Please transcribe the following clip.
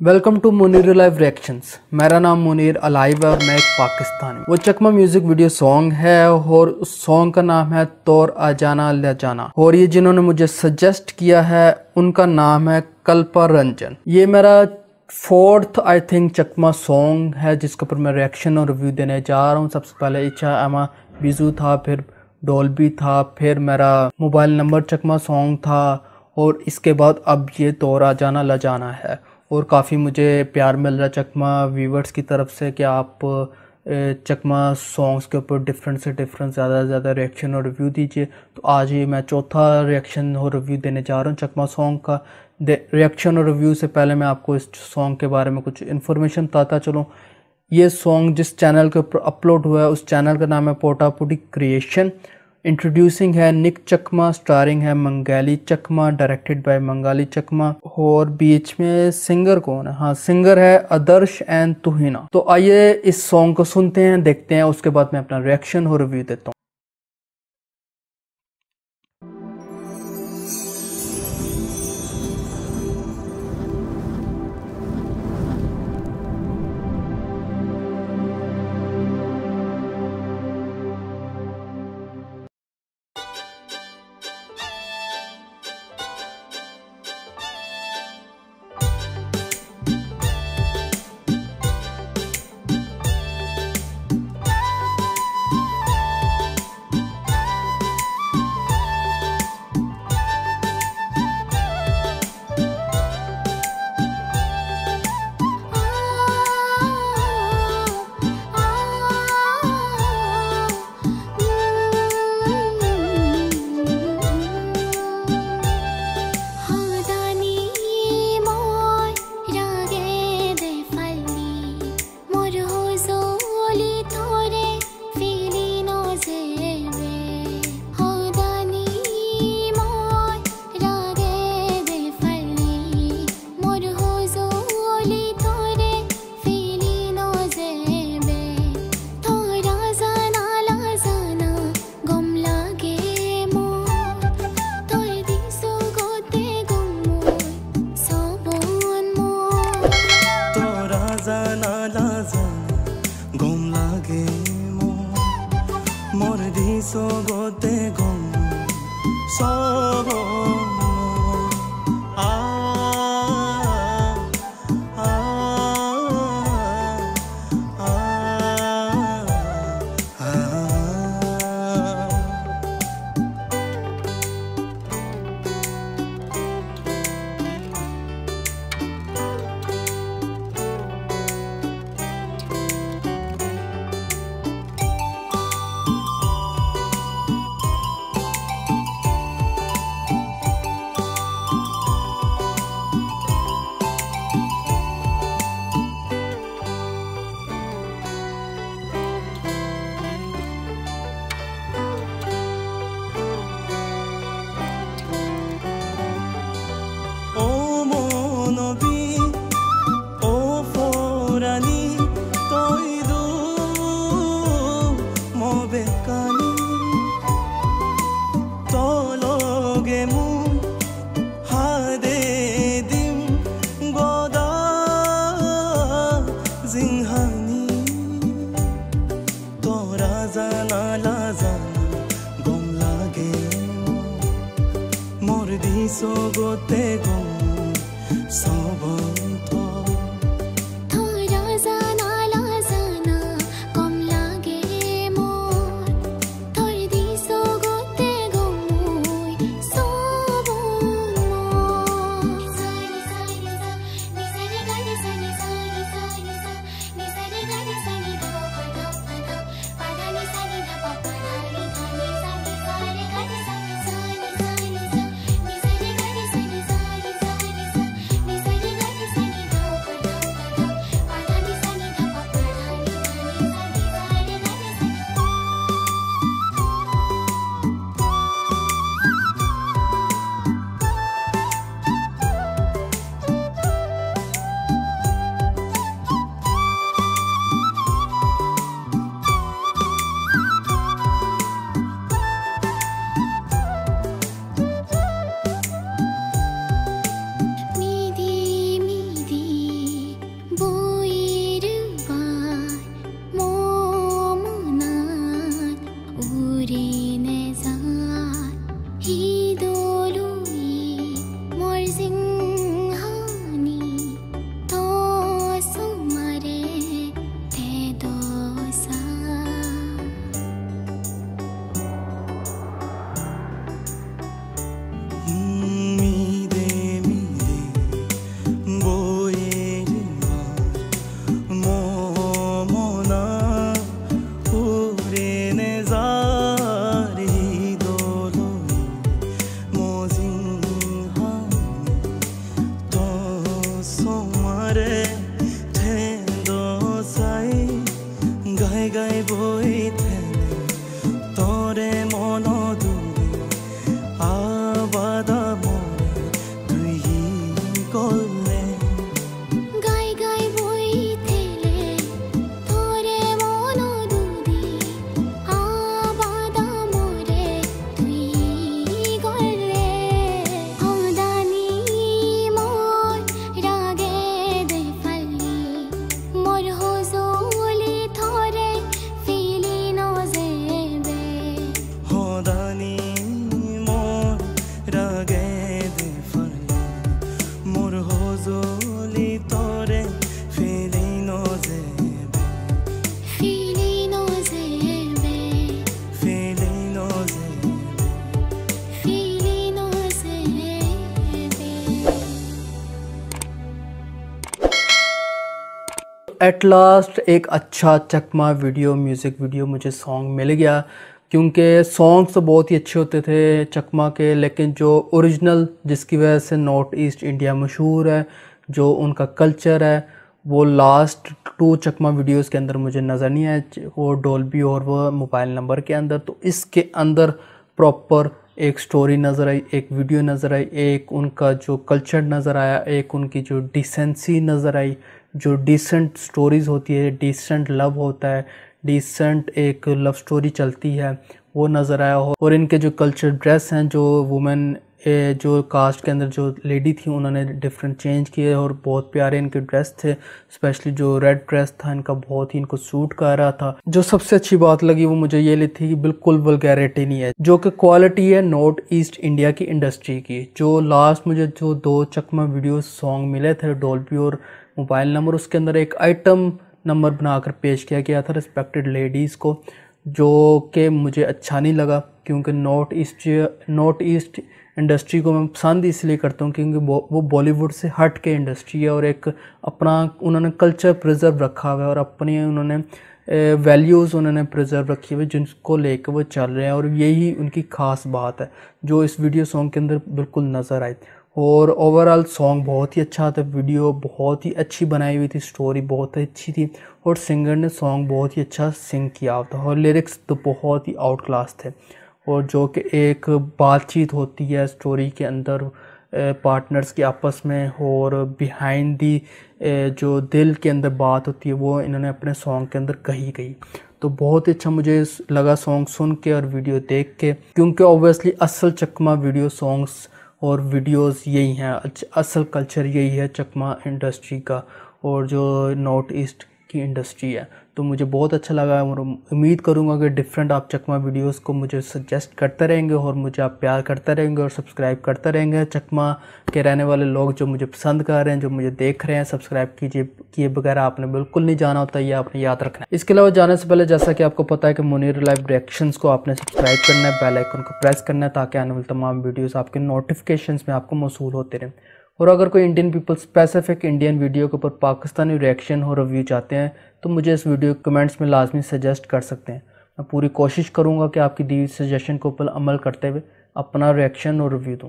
Welcome to Munir live reactions मेरा नाम Munir alive है और मैं एक पाकिस्तानी वो चकमा म्यूज़िक वीडियो सॉन्ग है और उस सॉन्ग का नाम है तौर आ जाना, ले जाना। और ये जिन्होंने मुझे सजेस्ट किया है, उनका नाम है कल्पा रंजन। ये मेरा fourth I think Chakma song है, जिसके ऊपर मैं रिएक्शन और रिव्यू देने जा रहा हूँ। सबसे पहले इच्छा, एमा बिजू था, फिर डोलबी था, फिर मेरा मोबाइल नंबर चकमा सॉन्ग था, और इसके बाद अब ये तौर आ जाना, ला जाना है। और काफ़ी मुझे प्यार मिल रहा है चकमा व्यूवर्स की तरफ़ से कि आप चकमा सॉन्ग्स के ऊपर डिफरेंट से डिफरेंट ज़्यादा से ज़्यादा रिएक्शन और रिव्यू दीजिए। तो आज ही मैं चौथा रिएक्शन और रिव्यू देने जा रहा हूँ चकमा सॉन्ग का। रिएक्शन और रिव्यू से पहले मैं आपको इस सॉन्ग के बारे में कुछ इन्फॉर्मेशन बताता चलूँ। ये सॉन्ग जिस चैनल के ऊपर अपलोड हुआ है, उस चैनल का नाम है पोटापुटी क्रिएशन इंट्रोड्यूसिंग है निक चकमा स्टारिंग है मंगाली चकमा डायरेक्टेड बाय मंगाली चकमा और बीच में सिंगर कौन है? हाँ सिंगर है आदर्श एंड तुहिना तो आइए इस सॉन्ग को सुनते हैं, देखते हैं, उसके बाद मैं अपना रिएक्शन और रिव्यू देता हूँ। Sava ৰাজা নালা জানা গম লাগে মোৰ দিছ গোটেই গম एट लास्ट एक अच्छा चकमा वीडियो म्यूज़िक वीडियो मुझे सॉन्ग मिल गया। क्योंकि सॉन्ग्स तो बहुत ही अच्छे होते थे चकमा के, लेकिन जो ओरिजिनल जिसकी वजह से नॉर्थ ईस्ट इंडिया मशहूर है, जो उनका कल्चर है, वो लास्ट टू चकमा वीडियोस के अंदर मुझे नज़र नहीं आया वो डोल्बी और वो मोबाइल नंबर के अंदर। तो इसके अंदर प्रॉपर एक स्टोरी नज़र आई, एक वीडियो नज़र आई, एक उनका जो कल्चर नज़र आया, एक उनकी जो डिसेंसी नज़र आई, जो डिसेंट स्टोरीज़ होती है डिसेंट लव होता है डिसेंट एक लव स्टोरी चलती है, वो नज़र आया हो। और इनके जो कल्चर ड्रेस हैं, जो वुमेन जो कास्ट के अंदर जो लेडी थी, उन्होंने डिफरेंट चेंज किए और बहुत प्यारे इनके ड्रेस थे। स्पेशली जो रेड ड्रेस था, इनका बहुत ही इनको सूट कर रहा था। जो सबसे अच्छी बात लगी, वो मुझे ये ली थी कि बिल्कुल वलगैरिटी नहीं है, जो कि क्वालिटी है नॉर्थ ईस्ट इंडिया की इंडस्ट्री की। जो लास्ट मुझे जो दो चकमा वीडियो सॉन्ग मिले थे डोल्बी और मोबाइल नंबर उसके अंदर एक आइटम नंबर बनाकर पेश किया गया था रिस्पेक्टेड लेडीज़ को, जो कि मुझे अच्छा नहीं लगा, क्योंकि north east north east industry को मैं पसंद इसलिए करता हूँ, क्योंकि वो वो बॉलीवुड से हट के इंडस्ट्री है और एक अपना, उन्होंने कल्चर प्रिजर्व रखा हुआ है और अपनी उन्होंने वैल्यूज़ उन्होंने प्रिजर्व रखी हुई जिनको लेकर वो चल रहे हैं और यही उनकी ख़ास बात है, जो इस वीडियो सॉन्ग के अंदर बिल्कुल नज़र आई और ओवरऑल सॉन्ग बहुत ही अच्छा था वीडियो बहुत ही अच्छी बनाई हुई थी स्टोरी बहुत अच्छी थी और सिंगर ने सॉन्ग बहुत ही अच्छा सिंग किया था और लिरिक्स तो बहुत ही आउट क्लास थे। और जो कि एक बातचीत होती है स्टोरी के अंदर पार्टनर्स के आपस में और बिहाइंड दी जो दिल के अंदर बात होती है, वो इन्होंने अपने सॉन्ग के अंदर कही गई। तो बहुत ही अच्छा मुझे लगा सॉन्ग सुन के और वीडियो देख के, क्योंकि ऑब्वियसली असल चकमा वीडियो सॉन्ग्स और वीडियोस यही हैं असल कल्चर यही है चकमा इंडस्ट्री का और जो नॉर्थ ईस्ट की इंडस्ट्री है। तो मुझे बहुत अच्छा लगा और उम्मीद करूँगा कि डिफरेंट आप चकमा वीडियोस को मुझे सजेस्ट करते रहेंगे और मुझे आप प्यार करते रहेंगे और सब्सक्राइब करते रहेंगे। चकमा के रहने वाले लोग जो मुझे पसंद कर रहे हैं, जो मुझे देख रहे हैं सब्सक्राइब कीजिए, किए बगैर आपने बिल्कुल नहीं जाना होता, ये आपने याद रखना है। इसके अलावा जाने से पहले, जैसा कि आपको पता है कि मुनीर लाइव रिएक्शंस को आपने सब्सक्राइब करना है बेलाइकन को प्रेस करना है, ताकि आने वाले तमाम वीडियोज़ आपके नोटिफिकेशन में आपको मौसू होते रहें। और अगर कोई Indian people specific Indian video के ऊपर पाकिस्तानी रिएक्शन और रिव्यू चाहते हैं तो मुझे इस वीडियो कमेंट्स में लाजमी सजेस्ट कर सकते हैं। मैं पूरी कोशिश करूँगा कि आपकी दी सजेशन के ऊपर अमल करते हुए अपना रिएक्शन और रिव्यू दूँ।